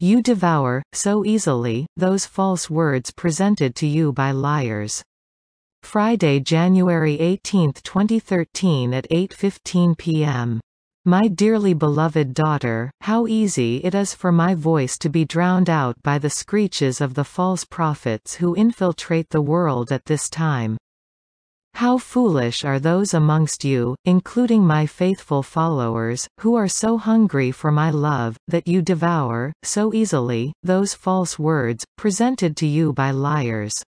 You devour, so easily, those false words presented to you by liars. Friday, January 18, 2013 at 8.15 p.m. My dearly beloved daughter, how easy it is for my voice to be drowned out by the screeches of the false prophets who infiltrate the world at this time. How foolish are those amongst you, including my faithful followers, who are so hungry for my love, that you devour, so easily, those false words, presented to you by liars.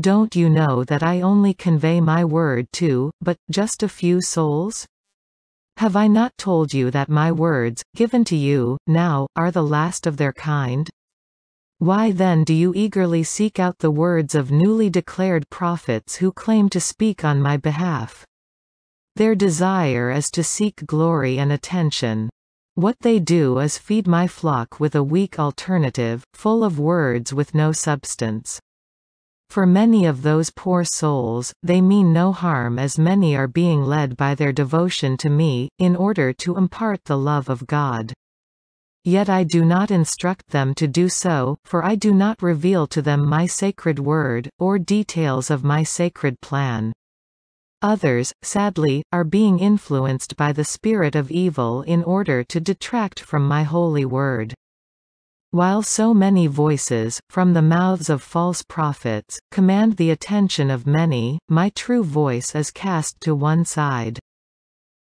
Don't you know that I only convey my word to, but, just a few souls? Have I not told you that my words, given to you, now, are the last of their kind? Why then do you eagerly seek out the words of newly declared prophets who claim to speak on my behalf? Their desire is to seek glory and attention. What they do is feed my flock with a weak alternative, full of words with no substance. For many of those poor souls, they mean no harm as many are being led by their devotion to me, in order to impart the love of God. Yet I do not instruct them to do so, for I do not reveal to them my sacred word, or details of my sacred plan. Others, sadly, are being influenced by the spirit of evil in order to detract from my holy word. While so many voices, from the mouths of false prophets, command the attention of many, my true voice is cast to one side.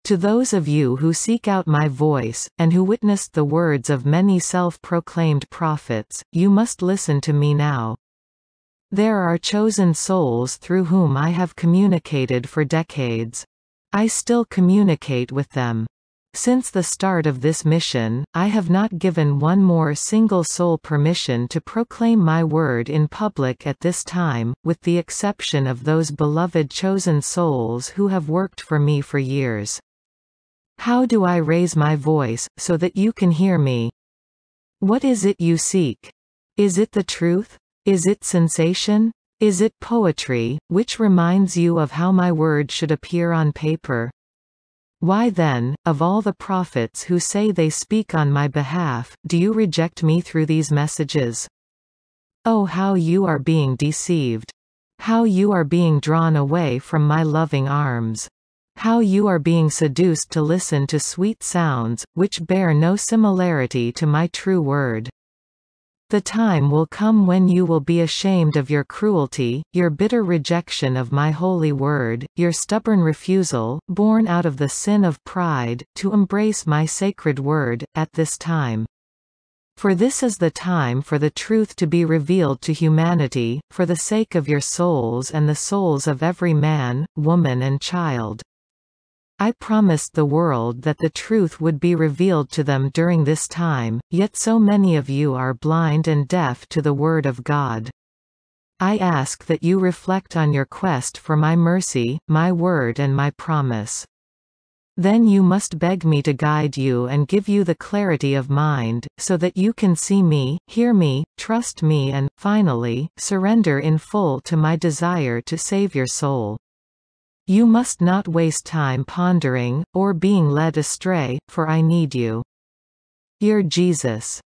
To those of you who seek out my voice, and who witnessed the words of many self-proclaimed prophets, you must listen to me now. There are chosen souls through whom I have communicated for decades. I still communicate with them. Since the start of this mission, I have not given one more single soul permission to proclaim my word in public at this time, with the exception of those beloved chosen souls who have worked for me for years. How do I raise my voice, so that you can hear me? What is it you seek? Is it the truth? Is it sensation? Is it poetry, which reminds you of how my word should appear on paper? Why then, of all the prophets who say they speak on my behalf, do you reject me through these messages? Oh how you are being deceived! How you are being drawn away from my loving arms! How you are being seduced to listen to sweet sounds, which bear no similarity to my true word. The time will come when you will be ashamed of your cruelty, your bitter rejection of my holy word, your stubborn refusal, born out of the sin of pride, to embrace my sacred word, at this time. For this is the time for the truth to be revealed to humanity, for the sake of your souls and the souls of every man, woman and child. I promised the world that the truth would be revealed to them during this time, yet so many of you are blind and deaf to the Word of God. I ask that you reflect on your quest for my mercy, my word and my promise. Then you must beg me to guide you and give you the clarity of mind, so that you can see me, hear me, trust me and, finally, surrender in full to my desire to save your soul. You must not waste time pondering, or being led astray, for I need you. Your Jesus.